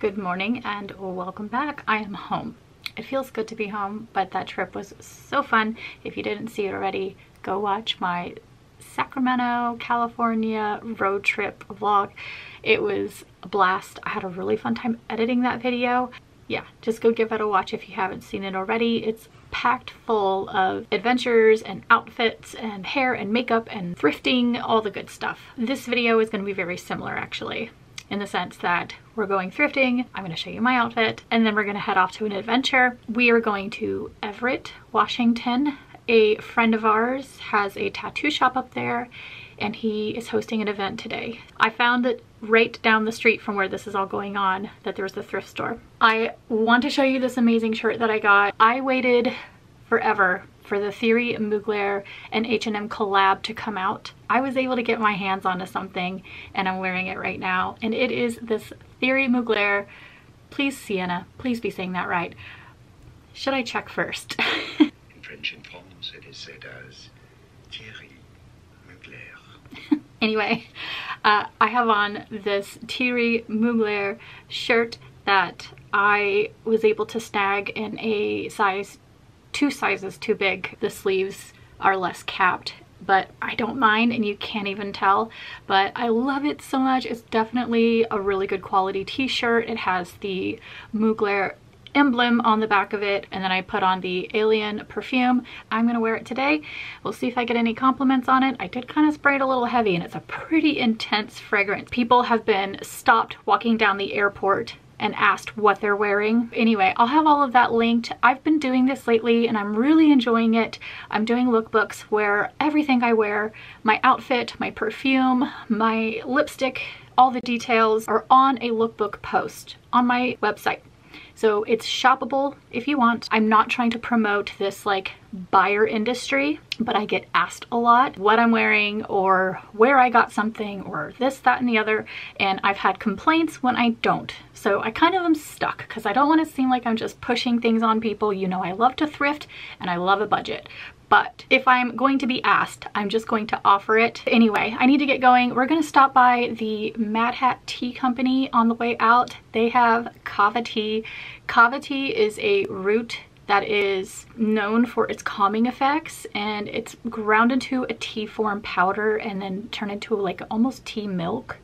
Good morning and welcome back. I am home. It feels good to be home, but that trip was so fun. If you didn't see it already, go watch my Sacramento, California road trip vlog. It was a blast. I had a really fun time editing that video. Yeah, just go give it a watch if you haven't seen it already. It's packed full of adventures and outfits and hair and makeup and thrifting, all the good stuff. This video is going to be very similar actually in the sense that we're going thrifting, I'm gonna show you my outfit, and then we're gonna head off to an adventure. We are going to Everett, Washington. A friend of ours has a tattoo shop up there and he is hosting an event today. I found that right down the street from where this is all going on that there's the thrift store. I want to show you this amazing shirt that I got. I waited forever for the Theory, Mugler and H&M collab to come out. I was able to get my hands onto something and I'm wearing it right now. And it is this Theory Mugler, please Seanna, please be saying that right. Should I check first? in French and France it is said as Thierry Mugler. anyway, uh, I have on this Thierry Mugler shirt that I was able to snag in a size two sizes too big. The sleeves are less capped but I don't mind and you can't even tell. But I love it so much. It's definitely a really good quality t-shirt. It has the Mugler emblem on the back of it and then I put on the alien perfume. I'm gonna wear it today. We'll see if I get any compliments on it. I did kind of spray it a little heavy and it's a pretty intense fragrance. People have been stopped walking down the airport and asked what they're wearing. Anyway, I'll have all of that linked. I've been doing this lately and I'm really enjoying it. I'm doing lookbooks where everything I wear, my outfit, my perfume, my lipstick, all the details are on a lookbook post on my website. So it's shoppable if you want. I'm not trying to promote this like buyer industry, but I get asked a lot what I'm wearing or where I got something or this, that, and the other. And I've had complaints when I don't. So I kind of am stuck because I don't want to seem like I'm just pushing things on people. You know, I love to thrift and I love a budget but if I'm going to be asked, I'm just going to offer it. Anyway, I need to get going. We're gonna stop by the Mad Hat Tea Company on the way out. They have kava tea. Kava tea is a root that is known for its calming effects and it's ground into a tea form powder and then turned into like almost tea milk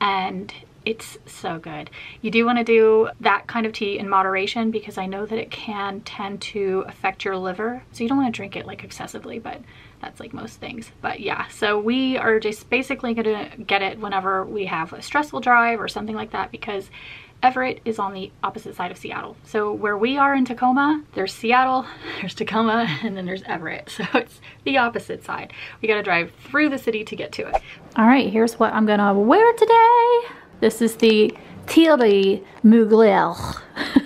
and it's so good. You do want to do that kind of tea in moderation because I know that it can tend to affect your liver. So you don't want to drink it like excessively, but that's like most things. But yeah, so we are just basically gonna get it whenever we have a stressful drive or something like that because Everett is on the opposite side of Seattle. So where we are in Tacoma, there's Seattle, there's Tacoma, and then there's Everett. So it's the opposite side. We gotta drive through the city to get to it. All right, here's what I'm gonna wear today. This is the Thierry Mugler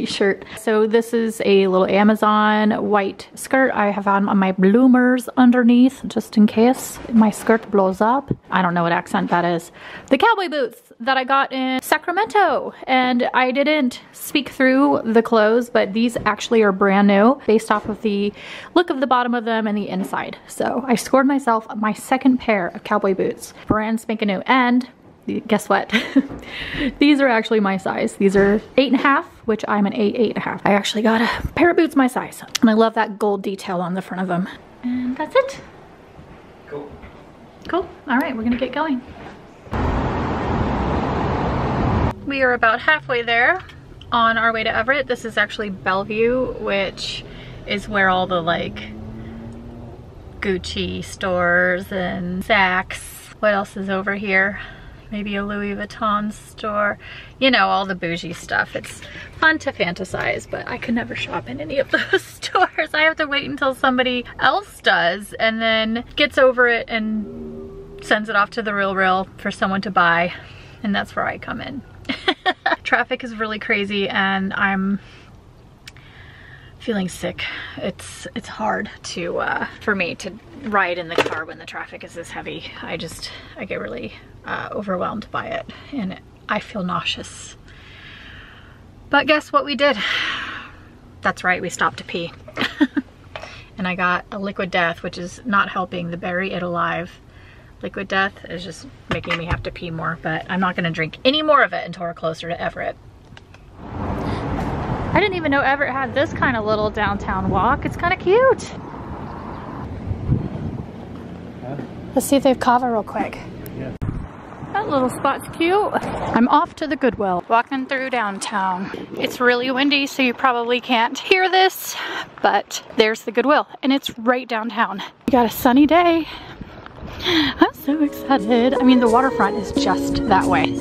t-shirt. So this is a little Amazon white skirt. I have on my bloomers underneath just in case my skirt blows up. I don't know what accent that is. The cowboy boots that I got in Sacramento and I didn't speak through the clothes but these actually are brand new based off of the look of the bottom of them and the inside. So I scored myself my second pair of cowboy boots brand spanking new and guess what? These are actually my size. These are eight and a half, which I'm an eight, eight and a half. I actually got a pair of boots my size. And I love that gold detail on the front of them. And that's it. Cool. Cool. All right, we're gonna get going. We are about halfway there on our way to Everett. This is actually Bellevue, which is where all the like Gucci stores and Saks. What else is over here? Maybe a Louis Vuitton store, you know, all the bougie stuff. It's fun to fantasize, but I could never shop in any of those stores. I have to wait until somebody else does and then gets over it and sends it off to the RealReal for someone to buy. And that's where I come in. Traffic is really crazy and I'm feeling sick. It's it's hard to uh, for me to ride in the car when the traffic is this heavy. I just I get really uh, overwhelmed by it and I feel nauseous. But guess what we did? That's right, we stopped to pee. and I got a liquid death, which is not helping the bury it alive Liquid Death is just making me have to pee more, but I'm not gonna drink any more of it until we're closer to Everett. I didn't even know Everett had this kind of little downtown walk. It's kind of cute. Let's see if they have kava real quick. Yeah. That little spot's cute. I'm off to the Goodwill, walking through downtown. It's really windy, so you probably can't hear this, but there's the Goodwill, and it's right downtown. We got a sunny day. I'm so excited. I mean, the waterfront is just that way.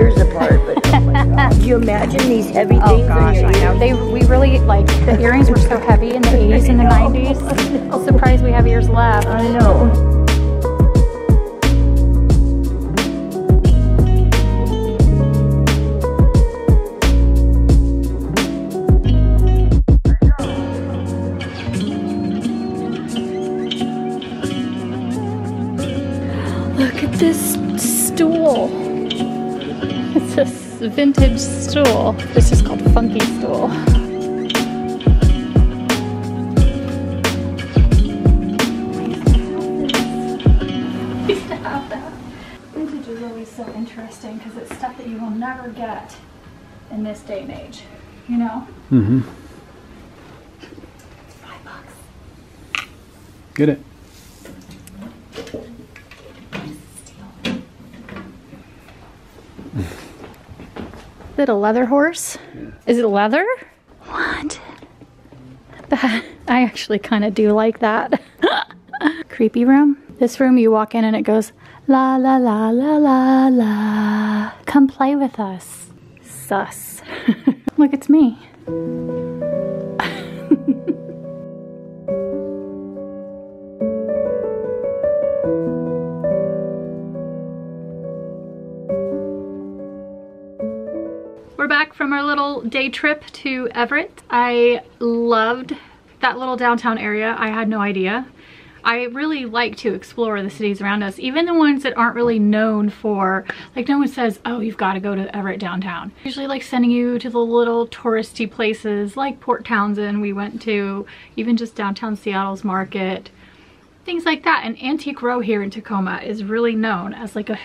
Tear your ears apart, but oh my God. You imagine these heavy Oh things on gosh, I know. They we really like the earrings were so heavy in the 80s and the 90s. I'm surprised we have ears left. I know. Vintage stool. This is called Funky Stool. Vintage is always so interesting because it's stuff that you will never get in this day and age. You know? Mm-hmm. Five bucks. Get it. Is it a leather horse? Is it leather? What? That, I actually kind of do like that. Creepy room. This room you walk in and it goes la la la la la la. Come play with us. Sus. Look, it's me. From our little day trip to Everett. I loved that little downtown area. I had no idea. I really like to explore the cities around us, even the ones that aren't really known for, like no one says, oh, you've got to go to Everett downtown. Usually like sending you to the little touristy places like Port Townsend we went to, even just downtown Seattle's market, things like that. And Antique Row here in Tacoma is really known as like a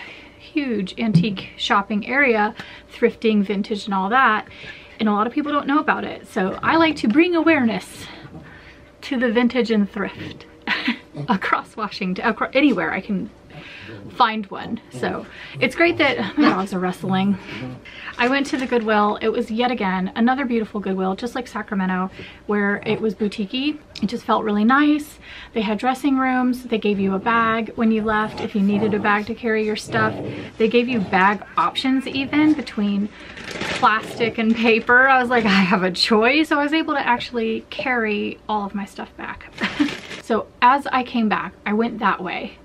huge antique shopping area, thrifting, vintage and all that. And a lot of people don't know about it. So I like to bring awareness to the vintage and thrift across Washington, across, anywhere I can find one. So it's great that my dogs are wrestling. I went to the Goodwill. It was yet again another beautiful Goodwill, just like Sacramento, where it was boutique It just felt really nice. They had dressing rooms. They gave you a bag when you left if you needed a bag to carry your stuff. They gave you bag options even between plastic and paper. I was like, I have a choice. So I was able to actually carry all of my stuff back. so as I came back, I went that way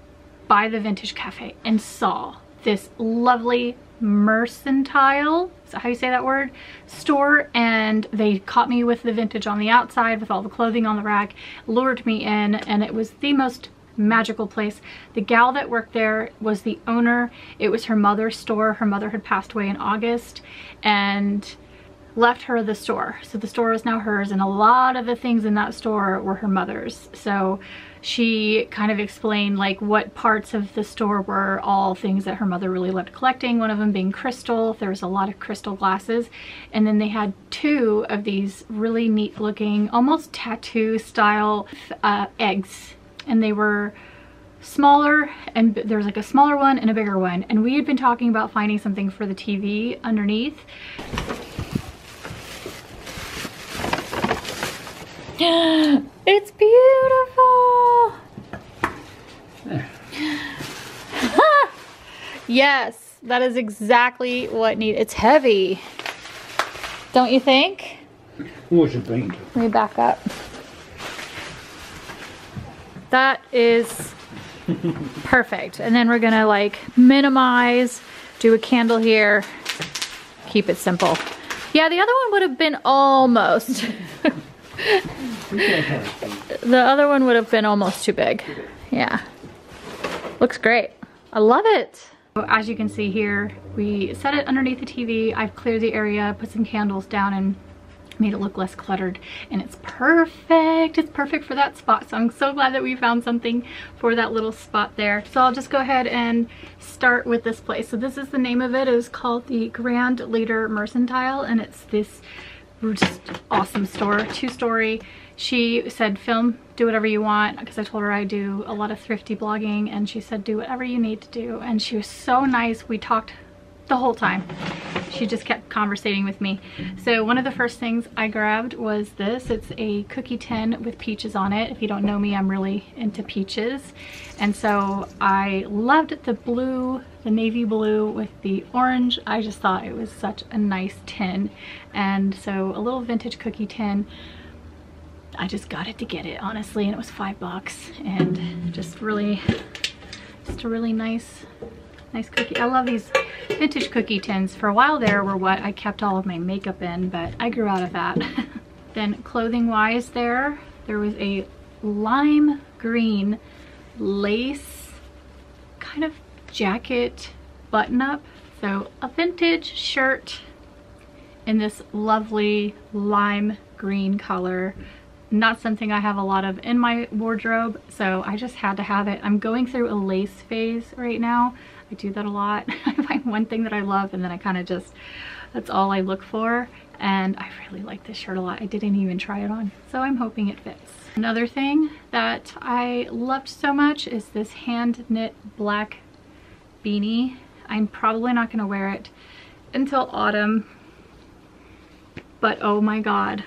by the Vintage Cafe and saw this lovely Mercantile, is that how you say that word? Store and they caught me with the vintage on the outside with all the clothing on the rack, lured me in and it was the most magical place. The gal that worked there was the owner. It was her mother's store. Her mother had passed away in August and left her the store. So the store is now hers and a lot of the things in that store were her mother's. So she kind of explained like what parts of the store were all things that her mother really loved collecting. One of them being crystal. There was a lot of crystal glasses. And then they had two of these really neat looking, almost tattoo style uh, eggs. And they were smaller and there was like a smaller one and a bigger one. And we had been talking about finding something for the TV underneath. It's beautiful. yes, that is exactly what need. It's heavy. Don't you think? What's it paint? Let me back up. That is perfect. And then we're gonna like minimize, do a candle here, keep it simple. Yeah, the other one would have been almost. the other one would have been almost too big. Yeah. Looks great. I love it. As you can see here, we set it underneath the TV. I've cleared the area, put some candles down and made it look less cluttered and it's perfect it's perfect for that spot so i'm so glad that we found something for that little spot there so i'll just go ahead and start with this place so this is the name of it it is called the grand leader mercantile and it's this just awesome store, two story. She said, film, do whatever you want, because I told her I do a lot of thrifty blogging, and she said, do whatever you need to do. And she was so nice. We talked the whole time. She just kept conversating with me. So one of the first things I grabbed was this. It's a cookie tin with peaches on it. If you don't know me, I'm really into peaches. And so I loved the blue, the navy blue with the orange. I just thought it was such a nice tin. And so a little vintage cookie tin. I just got it to get it, honestly, and it was five bucks. And just really, just a really nice nice cookie. I love these vintage cookie tins. For a while there were what I kept all of my makeup in, but I grew out of that. then clothing wise there, there was a lime green lace kind of jacket button up. So a vintage shirt in this lovely lime green color not something I have a lot of in my wardrobe, so I just had to have it. I'm going through a lace phase right now. I do that a lot. I find one thing that I love and then I kind of just, that's all I look for. And I really like this shirt a lot. I didn't even try it on, so I'm hoping it fits. Another thing that I loved so much is this hand knit black beanie. I'm probably not gonna wear it until autumn, but oh my God,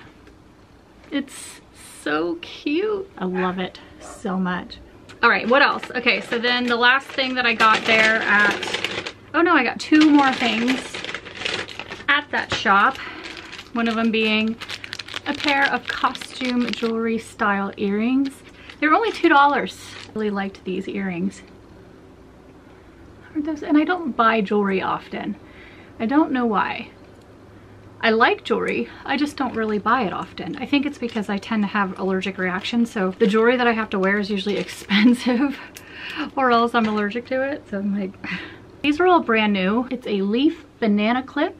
it's so cute. I love it so much. All right, what else? Okay, so then the last thing that I got there at, oh no, I got two more things at that shop. One of them being a pair of costume jewelry style earrings. They were only $2. I really liked these earrings. Those, And I don't buy jewelry often. I don't know why. I like jewelry, I just don't really buy it often. I think it's because I tend to have allergic reactions, so the jewelry that I have to wear is usually expensive or else I'm allergic to it. So I'm like, these are all brand new. It's a leaf banana clip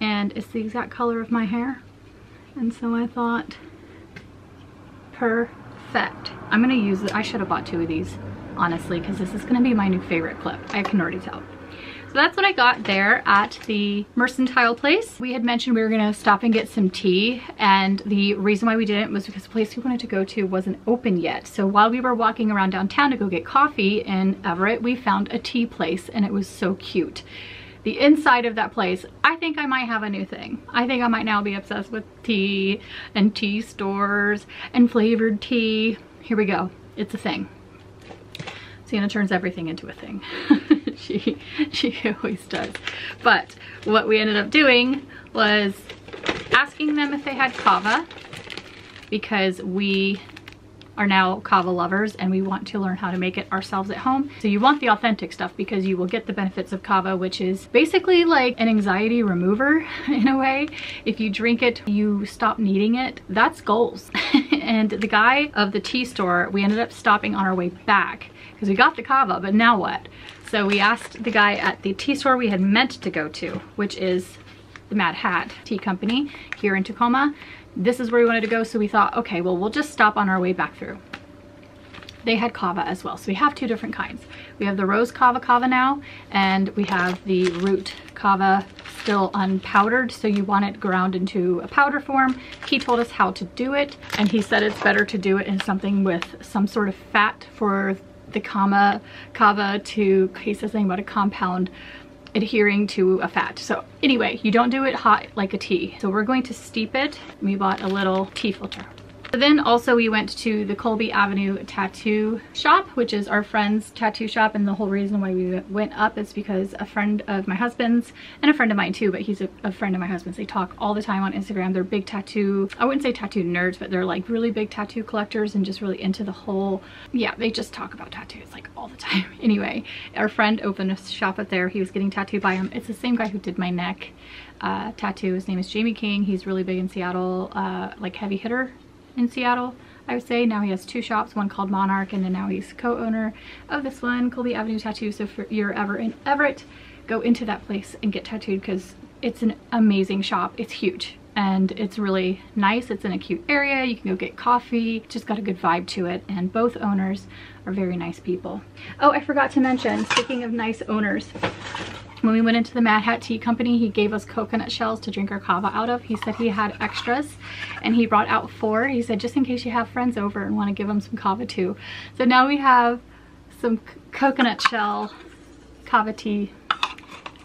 and it's the exact color of my hair. And so I thought, perfect. I'm gonna use it. I should have bought two of these, honestly, because this is gonna be my new favorite clip. I can already tell. So that's what I got there at the Mercantile place. We had mentioned we were gonna stop and get some tea and the reason why we didn't was because the place we wanted to go to wasn't open yet. So while we were walking around downtown to go get coffee in Everett, we found a tea place and it was so cute. The inside of that place, I think I might have a new thing. I think I might now be obsessed with tea and tea stores and flavored tea. Here we go, it's a thing. Seanna turns everything into a thing. she, she always does. But what we ended up doing was asking them if they had kava because we are now kava lovers and we want to learn how to make it ourselves at home. So you want the authentic stuff because you will get the benefits of kava, which is basically like an anxiety remover in a way. If you drink it, you stop needing it. That's goals. and the guy of the tea store, we ended up stopping on our way back because we got the kava, but now what? So we asked the guy at the tea store we had meant to go to, which is the Mad Hat Tea Company here in Tacoma. This is where we wanted to go, so we thought, okay, well, we'll just stop on our way back through. They had kava as well, so we have two different kinds. We have the rose kava kava now, and we have the root kava still unpowdered, so you want it ground into a powder form. He told us how to do it, and he said it's better to do it in something with some sort of fat for the kama kava to, he says something about a compound adhering to a fat. So anyway, you don't do it hot like a tea. So we're going to steep it. We bought a little tea filter. Then also we went to the Colby Avenue tattoo shop, which is our friend's tattoo shop. And the whole reason why we went up is because a friend of my husband's and a friend of mine too, but he's a, a friend of my husband's. They talk all the time on Instagram. They're big tattoo, I wouldn't say tattoo nerds, but they're like really big tattoo collectors and just really into the whole, yeah, they just talk about tattoos like all the time. Anyway, our friend opened a shop up there. He was getting tattooed by him. It's the same guy who did my neck uh, tattoo. His name is Jamie King. He's really big in Seattle, uh, like heavy hitter in Seattle, I would say. Now he has two shops, one called Monarch, and then now he's co-owner of this one, Colby Avenue Tattoo. So if you're ever in Everett, go into that place and get tattooed because it's an amazing shop. It's huge and it's really nice. It's in a cute area. You can go get coffee. Just got a good vibe to it. And both owners are very nice people. Oh, I forgot to mention, speaking of nice owners, when we went into the Mad Hat Tea Company, he gave us coconut shells to drink our kava out of. He said he had extras and he brought out four. He said, just in case you have friends over and want to give them some kava too. So now we have some coconut shell kava tea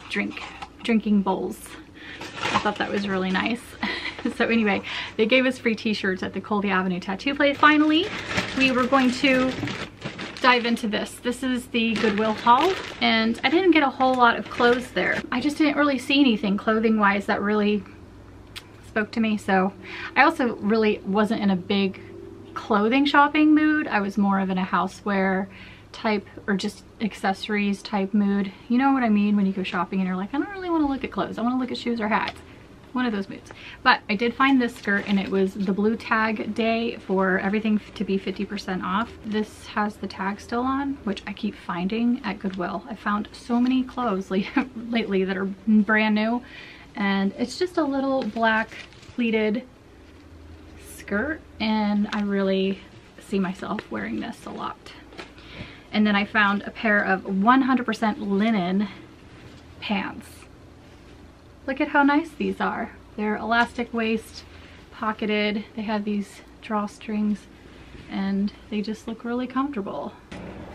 drink, drinking bowls. I thought that was really nice. so anyway, they gave us free t-shirts at the Colby Avenue Tattoo Place. Finally, we were going to dive into this. This is the Goodwill haul and I didn't get a whole lot of clothes there. I just didn't really see anything clothing wise that really spoke to me. So I also really wasn't in a big clothing shopping mood. I was more of in a houseware type or just accessories type mood. You know what I mean when you go shopping and you're like, I don't really want to look at clothes. I want to look at shoes or hats one of those moods. But I did find this skirt and it was the blue tag day for everything to be 50% off. This has the tag still on, which I keep finding at Goodwill. I found so many clothes lately that are brand new and it's just a little black pleated skirt and I really see myself wearing this a lot. And then I found a pair of 100% linen pants Look at how nice these are. They're elastic waist, pocketed. They have these drawstrings and they just look really comfortable.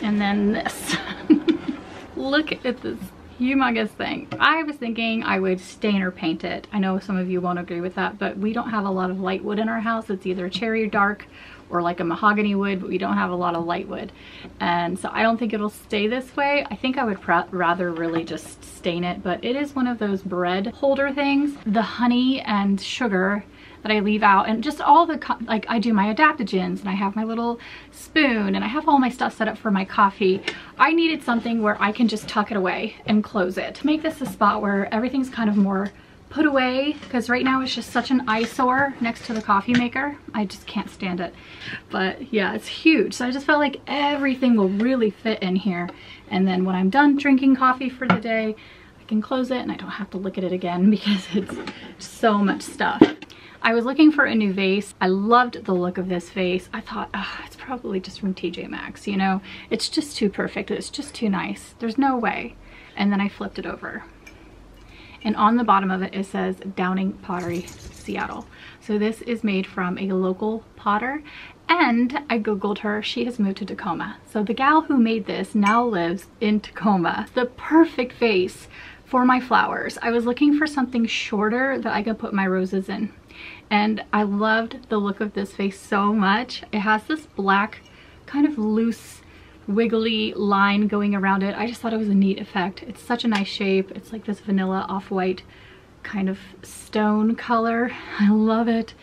And then this. look at this humongous thing. I was thinking I would stain or paint it. I know some of you won't agree with that, but we don't have a lot of light wood in our house. It's either cherry or dark or like a mahogany wood, but we don't have a lot of light wood. And so I don't think it'll stay this way. I think I would rather really just stain it, but it is one of those bread holder things. The honey and sugar that I leave out and just all the, like I do my adaptogens and I have my little spoon and I have all my stuff set up for my coffee. I needed something where I can just tuck it away and close it to make this a spot where everything's kind of more put away because right now it's just such an eyesore next to the coffee maker. I just can't stand it. But yeah, it's huge. So I just felt like everything will really fit in here. And then when I'm done drinking coffee for the day, I can close it and I don't have to look at it again because it's so much stuff. I was looking for a new vase. I loved the look of this vase. I thought, oh, it's probably just from TJ Maxx, you know? It's just too perfect. It's just too nice. There's no way. And then I flipped it over and on the bottom of it it says Downing Pottery Seattle. So this is made from a local potter and I googled her, she has moved to Tacoma. So the gal who made this now lives in Tacoma. The perfect vase for my flowers. I was looking for something shorter that I could put my roses in. And I loved the look of this vase so much. It has this black kind of loose wiggly line going around it. I just thought it was a neat effect. It's such a nice shape. It's like this vanilla off-white kind of stone color. I love it.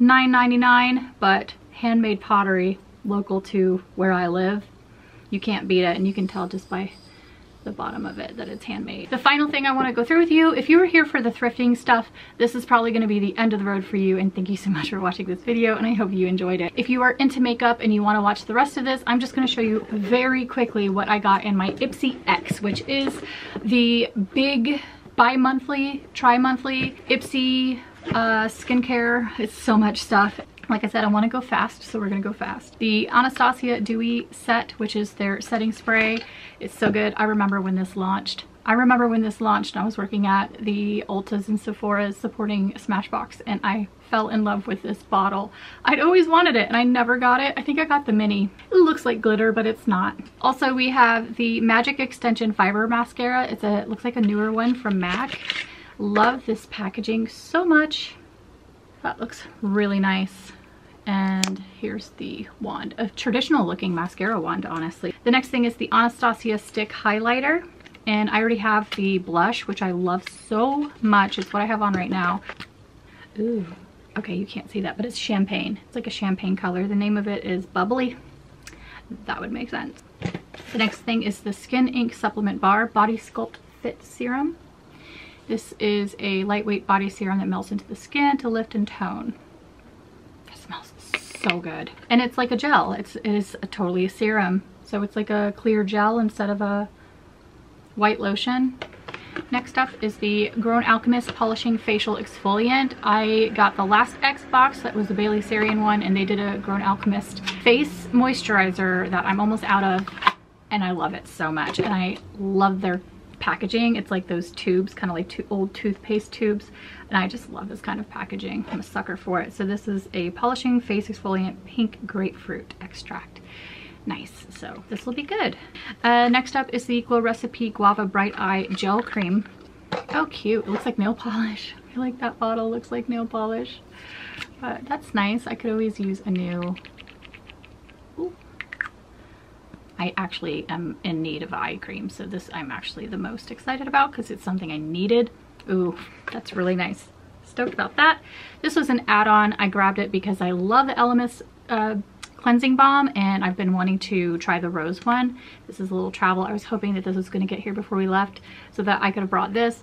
$9.99, but handmade pottery, local to where I live. You can't beat it and you can tell just by the bottom of it that it's handmade. The final thing I want to go through with you, if you were here for the thrifting stuff, this is probably going to be the end of the road for you and thank you so much for watching this video and I hope you enjoyed it. If you are into makeup and you want to watch the rest of this, I'm just going to show you very quickly what I got in my Ipsy X, which is the big bi-monthly, tri-monthly Ipsy uh, skincare. It's so much stuff. Like I said, I want to go fast, so we're going to go fast. The Anastasia Dewy set, which is their setting spray. It's so good. I remember when this launched. I remember when this launched, I was working at the Ultas and Sephora's supporting Smashbox, and I fell in love with this bottle. I'd always wanted it, and I never got it. I think I got the mini. It looks like glitter, but it's not. Also, we have the Magic Extension Fiber Mascara. It's a, it looks like a newer one from MAC. Love this packaging so much. That looks really nice and here's the wand a traditional looking mascara wand honestly. The next thing is the anastasia stick highlighter. And i already have the blush which i love so much. It's what i have on right now. Ooh, okay you can't see that but it's champagne. It's like a champagne color. The name of it is bubbly. That would make sense. The next thing is the Skin Inc supplement bar body sculpt fit serum. This is a lightweight body serum that melts into the skin to lift and tone so good. And it's like a gel. It's, it is a totally a serum. So it's like a clear gel instead of a white lotion. Next up is the Grown Alchemist Polishing Facial Exfoliant. I got the last X box, that was the Bailey Sarian one, and they did a Grown Alchemist face moisturizer that I'm almost out of, and I love it so much. And I love their packaging. It's like those tubes, kind of like two old toothpaste tubes. And I just love this kind of packaging. I'm a sucker for it. So this is a polishing face exfoliant pink grapefruit extract. Nice, so this will be good. Uh, next up is the Glow Recipe Guava Bright Eye Gel Cream. Oh, cute. It looks like nail polish. I like that bottle looks like nail polish. But that's nice. I could always use a new I actually am in need of eye cream. So this I'm actually the most excited about because it's something I needed. Ooh, that's really nice. Stoked about that. This was an add-on. I grabbed it because I love the Elemis uh, cleansing balm and I've been wanting to try the rose one. This is a little travel. I was hoping that this was going to get here before we left so that I could have brought this.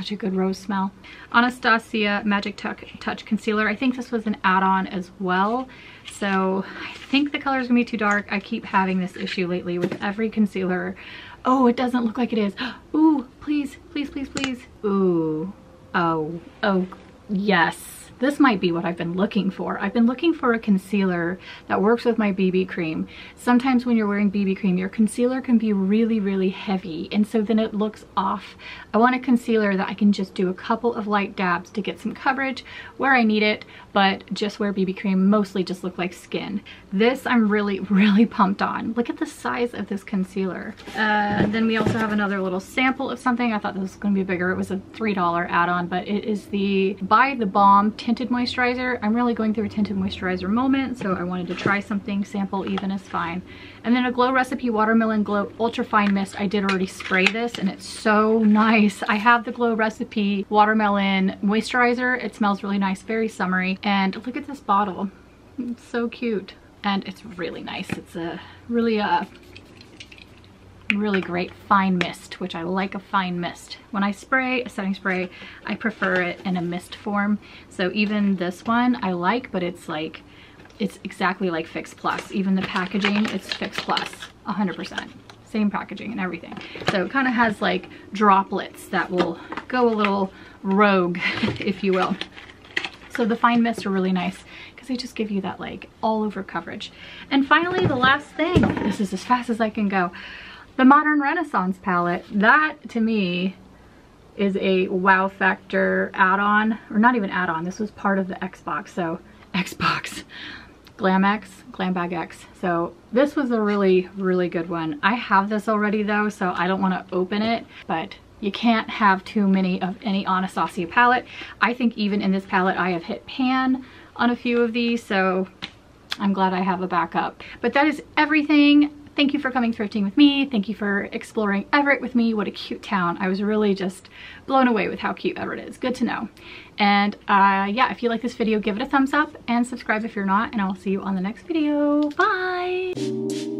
Such a good rose smell. Anastasia Magic Touch Concealer. I think this was an add-on as well. So I think the color is gonna be too dark. I keep having this issue lately with every concealer. Oh, it doesn't look like it is. Ooh, please, please, please, please. Ooh, oh, oh, yes this might be what I've been looking for. I've been looking for a concealer that works with my BB cream. Sometimes when you're wearing BB cream, your concealer can be really, really heavy, and so then it looks off. I want a concealer that I can just do a couple of light dabs to get some coverage where I need it, but just wear BB cream, mostly just look like skin. This I'm really, really pumped on. Look at the size of this concealer. Uh, then we also have another little sample of something. I thought this was gonna be bigger. It was a $3 add-on, but it is the By the Balm tinted moisturizer. I'm really going through a tinted moisturizer moment, so I wanted to try something. Sample even is fine. And then a Glow Recipe Watermelon Glow Ultra Fine Mist. I did already spray this and it's so nice. I have the Glow Recipe Watermelon Moisturizer. It smells really nice, very summery. And look at this bottle. It's so cute. And it's really nice. It's a really uh, really great fine mist, which I like a fine mist. When I spray a setting spray, I prefer it in a mist form. So even this one I like, but it's like, it's exactly like Fix Plus. Even the packaging, it's Fix Plus, 100%. Same packaging and everything. So it kind of has like droplets that will go a little rogue, if you will. So the fine mists are really nice because they just give you that like all over coverage. And finally, the last thing, this is as fast as I can go the Modern Renaissance palette. That, to me, is a wow factor add-on, or not even add-on, this was part of the Xbox, so Xbox, Glam X, Glam Bag X. So this was a really, really good one. I have this already though, so I don't want to open it, but you can't have too many of any Anastasia palette. I think even in this palette I have hit pan on a few of these, so I'm glad I have a backup. But that is everything thank you for coming thrifting with me. Thank you for exploring Everett with me. What a cute town. I was really just blown away with how cute Everett is. Good to know. And uh, yeah, if you like this video, give it a thumbs up and subscribe if you're not, and I'll see you on the next video. Bye!